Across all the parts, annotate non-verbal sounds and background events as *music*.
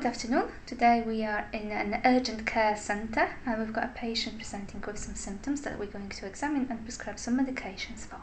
good afternoon. Today we are in an urgent care centre and we've got a patient presenting with some symptoms that we're going to examine and prescribe some medications for.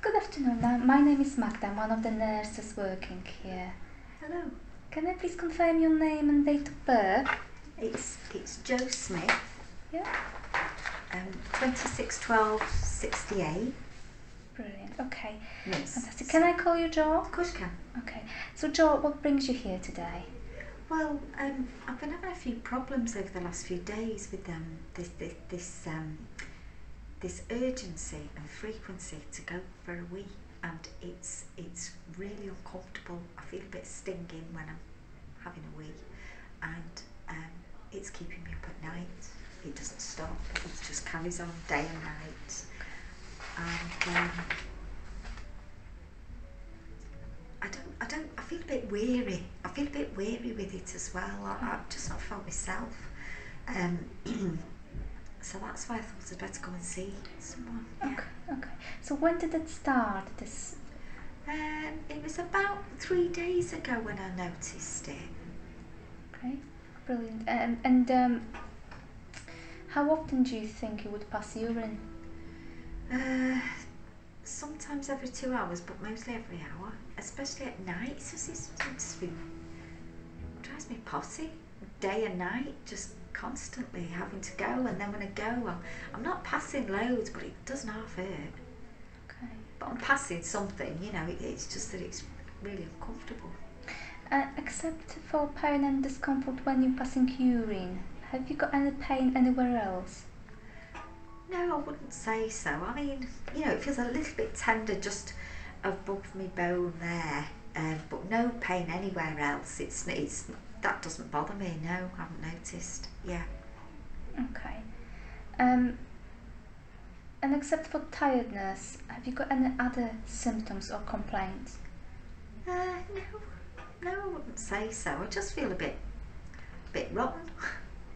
Good afternoon. My name is Magda. I'm one of the nurses working here. Hello. Can I please confirm your name and date of birth? It's it's Joe Smith, Yeah. um, 2612 68. Brilliant. Okay. Yes. Fantastic. Can I call you Joe? Of course you can. Okay. So Joe, what brings you here today? Well, um, I've been having a few problems over the last few days with um, this this this, um, this urgency and frequency to go for a wee, and it's it's really uncomfortable. I feel a bit stinging when I'm having a wee, and um, it's keeping me up at night. It doesn't stop. It just carries on day and night, and. Um, I don't, I don't, I feel a bit weary. I feel a bit weary with it as well. I, I've just not felt myself. Um, *clears throat* so that's why I thought I'd better go and see someone. Yeah. Okay. Okay. So when did it start? This. Um, it was about three days ago when I noticed it. Okay. Brilliant. And and um, how often do you think it would pass urine? Uh, sometimes every two hours, but mostly every hour, especially at night. It's just, it's just it drives me potty, day and night, just constantly having to go. And then when I go, I'm, I'm not passing loads, but it doesn't half hurt. Okay. But I'm passing something, you know. It, it's just that it's really uncomfortable. Uh, except for pain and discomfort when you're passing urine, have you got any pain anywhere else? No, I wouldn't say so. I mean, you know, it feels a little bit tender just above my bone there, um, but no pain anywhere else. It's it's that doesn't bother me. No, I haven't noticed. Yeah. Okay. Um, and except for tiredness, have you got any other symptoms or complaints? Uh, no, no, I wouldn't say so. I just feel a bit, bit rotten. *laughs*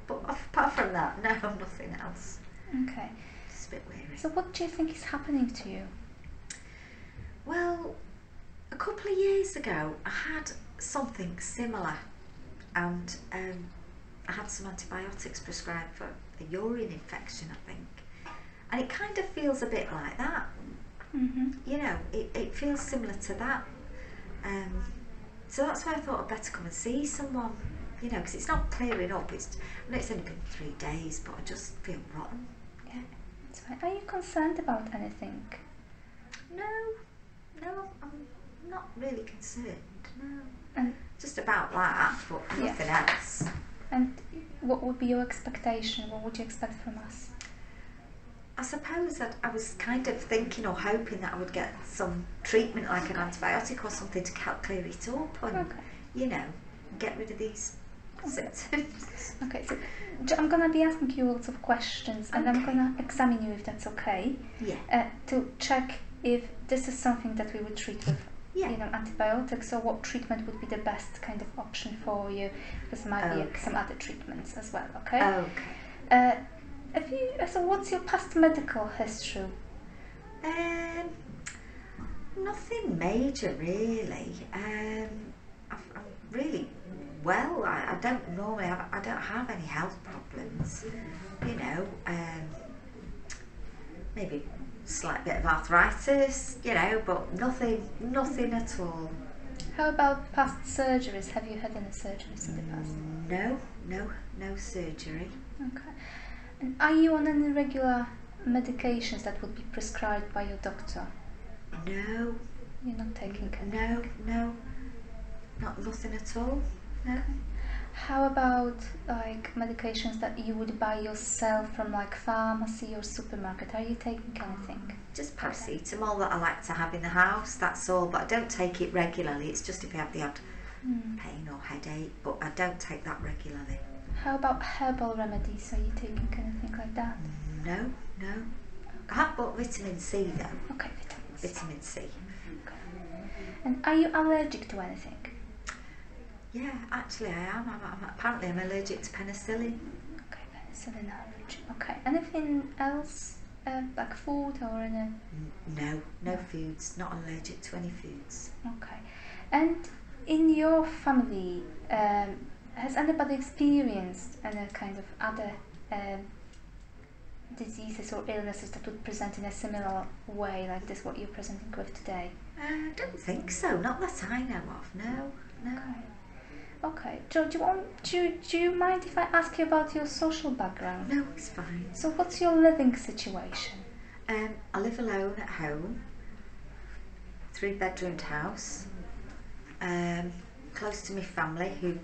But apart from that, no, *laughs* nothing else. Okay. Just a bit weary. So what do you think is happening to you? Well, a couple of years ago, I had something similar, and um, I had some antibiotics prescribed for a urine infection, I think. And it kind of feels a bit like that. Mm-hmm. You know, it, it feels similar to that. Um, so that's why I thought I'd better come and see someone. You know, because it's not clearing up. It's I know it's only been three days, but I just feel rotten. Yeah. That's fine. Are you concerned about anything? No, no, I'm not really concerned. No. And just about that, but Yeah. nothing else. and what would be your expectation? What would you expect from us? I suppose that I was kind of thinking or hoping that I would get some treatment like an antibiotic or something to help clear it up and, Okay. you know, get rid of these. *laughs* Okay. So I'm gonna be asking you lots of questions, and I'm gonna examine you if that's okay, yeah, uh, to check if this is something that we would treat with yeah. you know, antibiotics or what treatment would be the best kind of option for you because there might be some other treatments as well, okay? Okay. Uh, have you, so what's your past medical history? Um, nothing major really. Um, I've, I'm really well. I, I don't normally have, I don't have any health problems. You know, um, maybe slight bit of arthritis. You know, but nothing, nothing at all. How about past surgeries? Have you had any surgeries in the past? No, no, no surgery. Okay. And are you on any regular medications that would be prescribed by your doctor? No, You're not taking any? no, no, not nothing at all. No. How about like medications that you would buy yourself from like pharmacy or supermarket? Are you taking anything? Just paracetamol that I like to have in the house, that's all, but I don't take it regularly. It's just if I have the odd Hmm. pain or headache, but I don't take that regularly. How about herbal remedies? Are you taking anything like that? No, no. I have bought vitamin C though, Okay, vitamins. vitamin C. And are you allergic to anything? Yeah, actually I am. I'm, I'm, apparently I'm allergic to penicillin. Okay, penicillin allergy. Okay, anything else? Uh, like food or any? N- No, no foods, not allergic to any foods. Okay. And in your family, um, has anybody experienced any kind of other um, diseases or illnesses that would present in a similar way like this what you're presenting with today? Uh, I don't think so. Not that I know of. No, no. Okay. Okay. Joe, do you, want, do, you, do you mind if I ask you about your social background? No, it's fine. So what's your living situation? Um, I live alone at home. Three bedroomed house. Um, close to my family who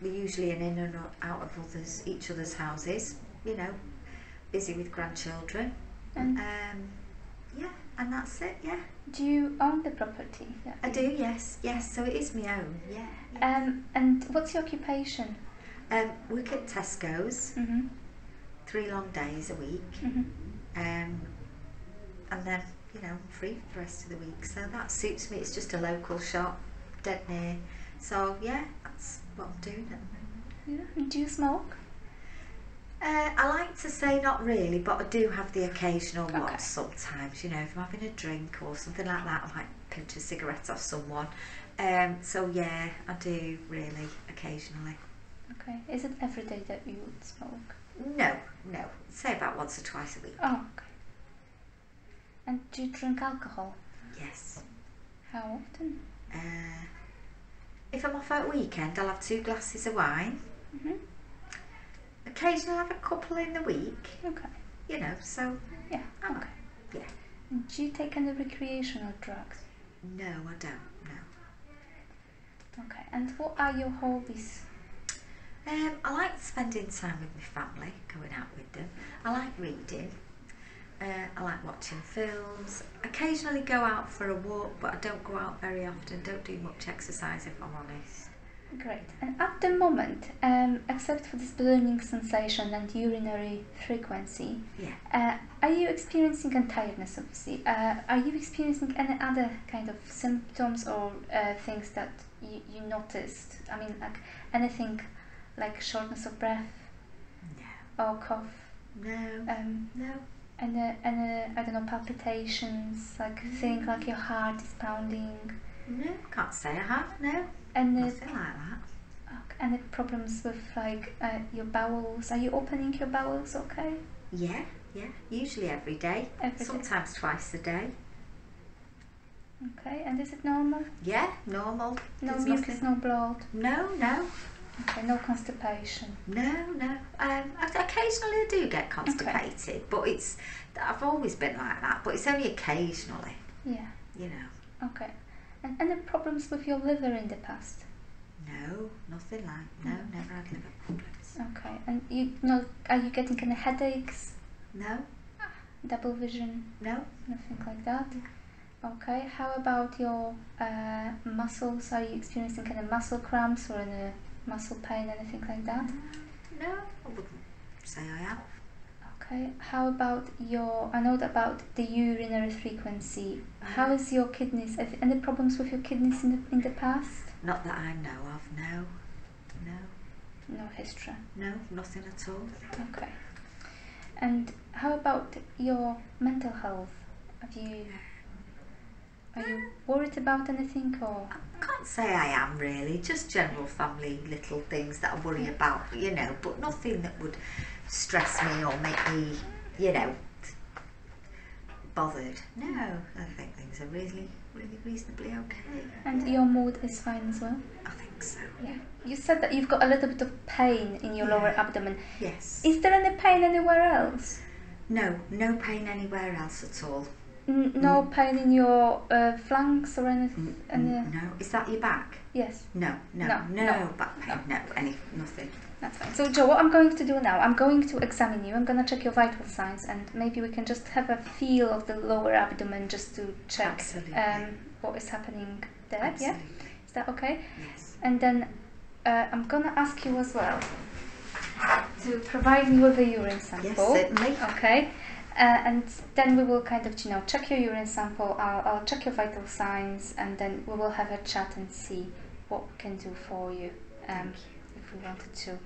we're usually in and out of others each other's houses, you know, busy with grandchildren. And Um, yeah, and that's it, yeah. Do you own the property? I do, yes, yes, so it is my own, yeah. yeah. Um, and what's your occupation? Um, work at Tesco's, Mm-hmm. three long days a week, Mm-hmm. um, and then, you know, I'm free for the rest of the week, so that suits me. It's just a local shop, dead near. So, yeah, that's what I'm doing at the moment. Yeah. Do you smoke? Uh, I like to say not really, but I do have the occasional Okay. one sometimes. You know, if I'm having a drink or something like that, I might pinch a cigarette off someone. Um, so yeah, I do really occasionally. Okay. Is it every day that you would smoke? No, no, say about once or twice a week. Oh, okay. And do you drink alcohol? Yes. How often? Uh, if I'm off at weekend, I'll have two glasses of wine. Mm-hmm. Occasionally, I'll have a couple in the week. Okay. You know, so Yeah. Oh, Okay. yeah. Do you take any recreational drugs? no, I don't. No. Okay. And what are your hobbies? Um, I like spending time with my family, going out with them. I like reading. Uh, I like watching films. Occasionally go out for a walk, but I don't go out very often. Don't do much exercise if I'm honest. Great. And at the moment, um, except for this burning sensation and urinary frequency, Yeah. uh, are you experiencing and tiredness? Obviously, uh, are you experiencing any other kind of symptoms or uh, things that you, you noticed? I mean, like anything like shortness of breath No. or cough, No. um, No. and uh, and uh, I don't know palpitations, like feeling like your heart is pounding, No. Can't say I have. No. And Nothing like that. Okay, Any problems with like uh, your bowels? Are you opening your bowels okay? Yeah. Yeah. Usually every day. Every day. Sometimes twice a day. Okay, and is it normal? Yeah. Normal. No There's mucus, nothing- no blood. No. No. Okay, no constipation. No, no. Um, I- occasionally I do get constipated, but it's I've always been like that. But it's only occasionally, Yeah. you know. Okay. And any problems with your liver in the past? No, nothing like no, mm. never had liver problems. Okay. And you know, are you getting any headaches, No, ah, double vision, no, nothing like that? Okay. How about your uh, muscles? Are you experiencing any muscle cramps or any muscle pain, anything like that? Mm, no. I wouldn't say I have. Okay, how about your? I know about the urinary frequency. How mm. is your kidneys? Have any problems with your kidneys in the in the past? Not that I know of. No, no, No history. no, nothing at all. Okay. And how about your mental health? Have you? Are you um, worried about anything or? I can't say I am really. Just general family little things that I worry about, you know, but nothing that would stress me or make me, you know, bothered. No, I think things are really, really reasonably okay. And your mood is fine as well. I think so. Yeah. You said that you've got a little bit of pain in your lower abdomen. Yes. Is there any pain anywhere else? No, no pain anywhere else at all. N- no pain in your uh, flanks or anything? Mm, Any? mm, No. Is that your back? Yes. No, no, No, no, no, back pain. No, any, nothing. That's fine. So, Joe, what I'm going to do now, I'm going to examine you. I'm going to check your vital signs, and maybe we can just have a feel of the lower abdomen just to check um, what is happening there. Yeah, is that okay? Yes. And then uh, I'm going to ask you as well to provide me with a urine sample. Yes, certainly. Okay. Uh, and then we will kind of, you know, check your urine sample. I'll, I'll check your vital signs, and then we will have a chat and see what we can do for you. Um, we wanted to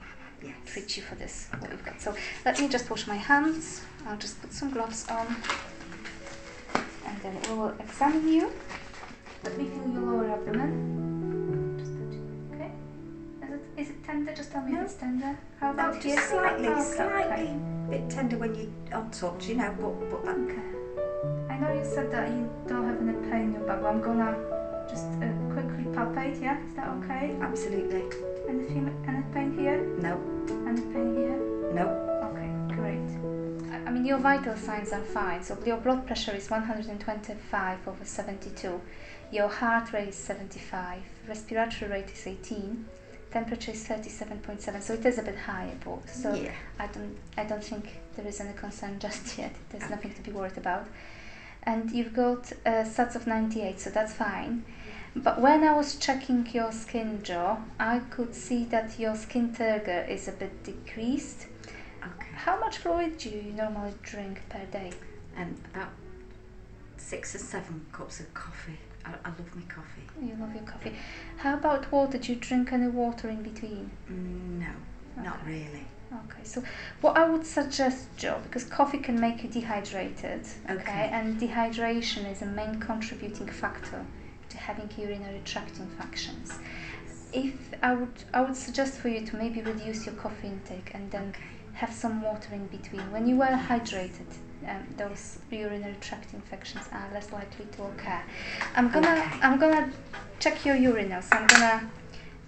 Yes. treat you for this, what we've got. So let me just wash my hands. I'll just put some gloves on, and then we will examine you. Let me feel your lower abdomen. Just okay? Is it, is it tender? Just tell me No. if it's tender. How No, about just here? slightly, Oh, slightly okay. bit tender when you on touch, you know, but but that, Okay. I know you said that you don't have any pain in your back, but I'm gonna just uh, quickly palpate. Yeah, is that okay? absolutely Any, fem- any pain here? no, Any pain here? no. Okay, great. I- I mean, your vital signs are fine. So your blood pressure is 125 over 72. Your heart rate is 75. Respiratory rate is 18. Temperature is 37.7. So it is a bit higher, but so yeah. I don't I don't think there is any concern *laughs* just yet. There's nothing to be worried about. And you've got uh, stats of 98, so that's fine. But when I was checking your skin, Joe, I could see that your skin turgor is a bit decreased. Okay. How much fluid do you normally drink per day? Um, about six or seven cups of coffee. I, I love my coffee. You love your coffee. How about water? Do you drink any water in between? Mm, no, not really. Okay, so what I would suggest, Joe, because coffee can make you dehydrated, okay, Okay. and dehydration is a main contributing factor to having urinary tract infections. If I would, I would suggest for you to maybe reduce your coffee intake and then have some water in between. When you are hydrated, um, those urinary tract infections are less likely to occur. I'm gonna, Okay. I'm gonna check your urine now. So I'm gonna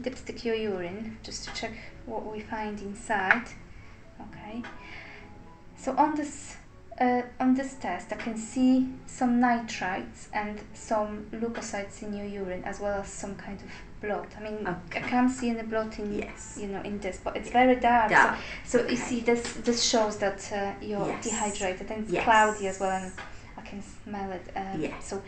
dipstick your urine just to check what we find inside. Okay. So on this uh, on this test, I can see some nitrites and some leukocytes in your urine, as well as some kind of blood. I mean, Okay. I can't see any blood in Yes. you know in this, but it's very dark. so- Dark. So, you Okay. see, this this shows that uh, you're Yes. dehydrated and it's Yes. cloudy as well, and I can smell it. Um, Yes. So.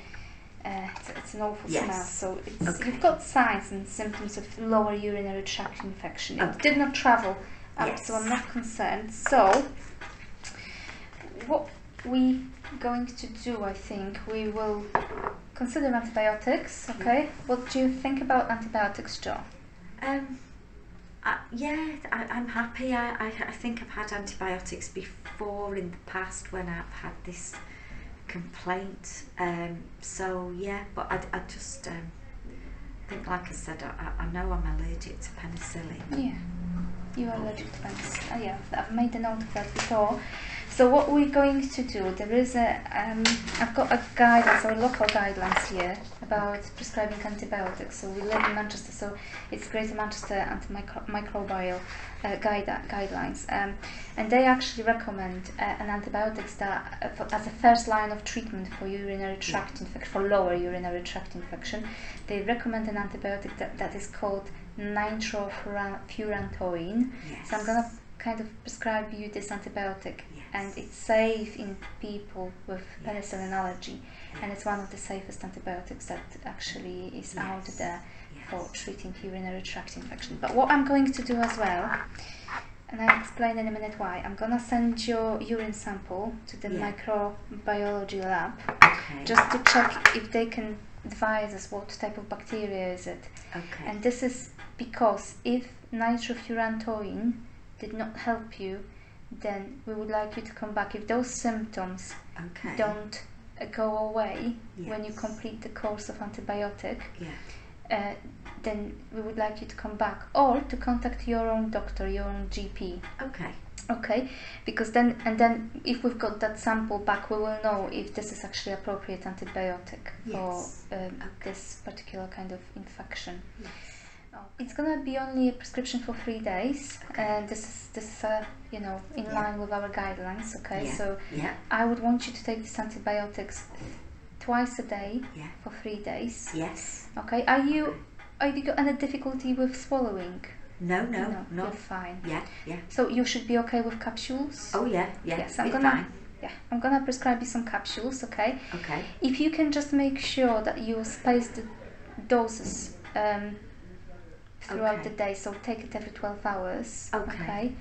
Uh, it's, it's an awful Yes. smell. So it's, Okay. you've got signs and symptoms of lower urinary tract infection. It Okay. did not travel up, Yes. so I'm not concerned. So what we going to do, I think, we will consider antibiotics. Okay. What do you think about antibiotics, Joe? Um, I, yeah, I, I'm happy. I, I, I think I've had antibiotics before in the past when I've had this complaint. Um, so yeah, but I, I just um, think, like I said, I, I know I'm allergic to penicillin. Yeah, you are allergic to penicillin. Oh, yeah, I've made a note of that before. So what we're going to do, there is a, um, I've got a guidance or local guidelines here about prescribing antibiotics. So we live in Manchester, so it's Greater Manchester Antimicrobial uh, guide, guidelines, um, and they actually recommend uh, an antibiotics that uh, for, as a first line of treatment for urinary tract infection, for lower urinary tract infection. They recommend an antibiotic that, that is called nitrofurantoin. Yes. So I'm gonna kind of prescribe you this antibiotic, and it's safe in people with Yes. penicillin allergy, and it's one of the safest antibiotics that actually is out Yes. there for treating urinary tract infection. But what I'm going to do as well, and I'll explain in a minute why, I'm gonna send your urine sample to the Yeah. microbiology lab Okay. just to check if they can advise us what type of bacteria is it. okay. And this is because if nitrofurantoin did not help you, then we would like you to come back. If those symptoms okay. don't uh, go away when you complete the course of antibiotic, Yeah. uh, then we would like you to come back or to contact your own doctor, your own GP. Okay. Okay, because then and then if we've got that sample back, we will know if this is actually appropriate antibiotic Yes. for um, Okay. this particular kind of infection. Yes. It's gonna be only a prescription for three days, Okay. and this is this is uh, you know in Yeah. line with our guidelines. Okay, Yeah. so Yeah. I would want you to take these antibiotics twice a day Yeah. for three days. Yes. Okay, are you are you got any difficulty with swallowing? No. No. no, No. you're fine. Yeah. Yeah. So you should be okay with capsules. Oh yeah. Yeah. Yes, I'm gonna- fine. Yeah, I'm gonna prescribe you some capsules. Okay, Okay. if you can just make sure that you space the doses um, throughout Okay. the day, so take it every 12 hours. Okay.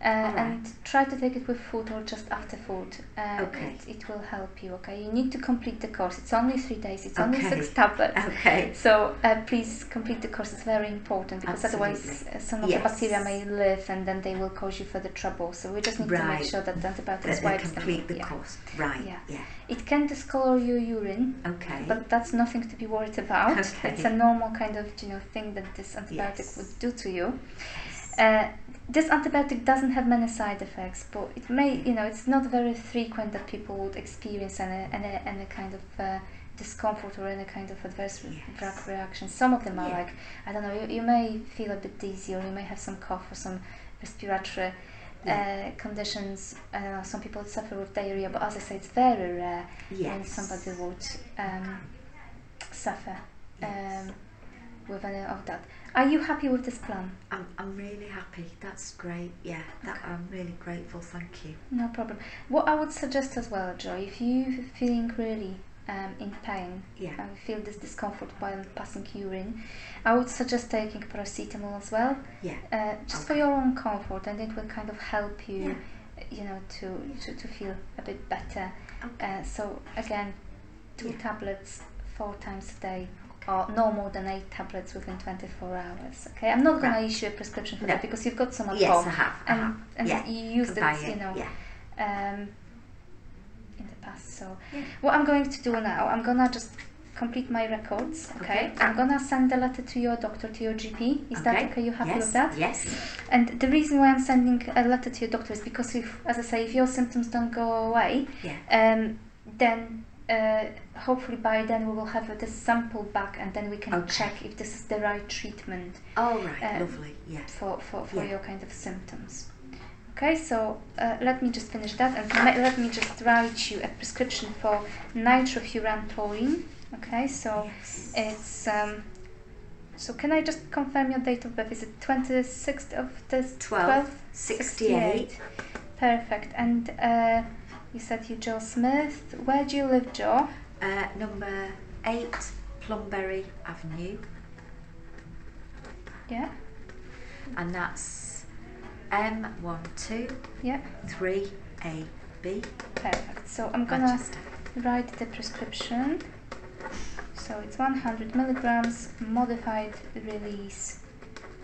Uh, Alright. And try to take it with food or just after food. Uh, Okay. It, it will help you. Okay. You need to complete the course. It's only three days. It's only six tablets. Okay. So uh, please complete the course. It's very important because otherwise Absolutely. uh, some of Yes. the bacteria may live and then they will cause you further trouble. So we just need to make sure that the antibiotics That and- complete the yeah. course. Right. Yeah. Yeah. It can discolor your urine, Okay. but that's nothing to be worried about. Okay. It's a normal kind of you know thing that this antibiotic Yes. would do to you. Uh, this antibiotic doesn't have many side effects, but it may, you know, it's not very frequent that people would experience any, any, any kind of uh, discomfort or any kind of adverse Yes. drug reaction. Some of them are Yeah. like, I don't know, you, you may feel a bit dizzy or you may have some cough or some respiratory Yeah. uh, conditions. I don't know, some people suffer with diarrhea, but as I say, it's very rare when somebody would um, suffer Yes. um, with any of that. Are you happy with this plan? I'm, I'm really happy. That's great. Yeah, that, Okay. I'm really grateful. Thank you. No problem. What I would suggest as well, Joy, if you're feeling really um, in pain Yeah. and feel this discomfort while passing urine, I would suggest taking paracetamol as well, Yeah. uh, just for your own comfort, and it will kind of help you, Yeah. you know, to, to, to feel a bit better. Okay. Uh, so again, two tablets four times a day. Or no more than eight tablets within 24 hours. Okay, I'm not going to issue a prescription for No. that because you've got some at yes, home I have. I and have. and yeah. you used buy it, you know, Yeah. um, in the past. So Yeah. what I'm going to do now, I'm gonna just complete my records. Okay, Okay. I'm gonna send a letter to your doctor, to your GP. Is that okay? You happy yes. with that? Yes. And the reason why I'm sending a letter to your doctor is because if, as I say, if your symptoms don't go away, Yeah. um, then uh, hopefully by then we will have this sample back and then we can Okay. check if this is the right treatment All right. Um, Lovely. Yes. for, for, for Yeah. your kind of symptoms. Okay, so uh, let me just finish that and let me just write you a prescription for nitrofurantoin. Okay, so yes. it's um, so can I just confirm your date of birth? Is it 26th of this 12, 68. Perfect. And uh, you said you Joe Smith. Where do you live, Joe? Uh, number 8 Plumberry Avenue. Yeah, And that's M123AB. yeah. Perfect. So I'm gonna write the prescription. So it's 100 milligrams modified release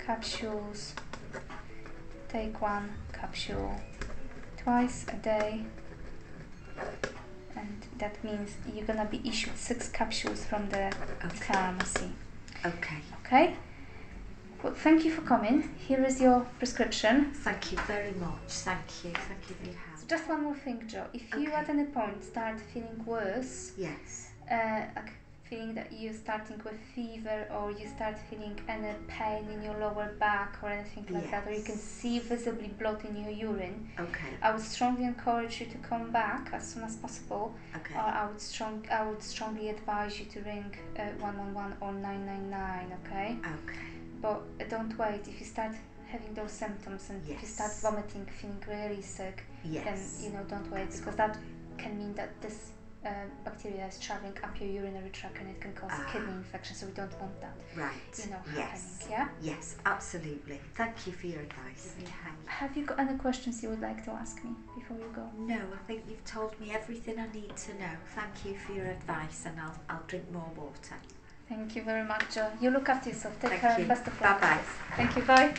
capsules. Take one capsule twice a day. And that means you're gonna be issued six capsules from the Okay. pharmacy. Okay. Okay? Well, thank you for coming. Here is your prescription. Thank you very much. Thank you. Thank you for your help. Just one more thing, Joe. If you at any point start feeling worse, Yes. uh, feeling that you're starting with fever or you start feeling any pain in your lower back or anything like that, or you can see visibly blood in your urine, Okay. I would strongly encourage you to come back as soon as possible, Okay. or I would strong I would strongly advise you to ring uh, 111 or 999. Okay, Okay. but uh, don't wait if you start having those symptoms and if you start vomiting, feeling really sick, Yes. then you know don't wait That's because that can mean that this uh, bacteria is traveling up your urinary tract and it can cause Ah. kidney infection. So we don't want that, Right. you know, yes. happening. Yeah. Yes, absolutely. Thank you for your advice your help. Have you got any questions you would like to ask me before you go? No, I think you've told me everything I need to know. Thank you for your advice, and I'll, I'll drink more water. Thank you very much, Joe. You look after yourself. Take Thank care. you. Best of luck. Bye-bye. Thank you. Bye.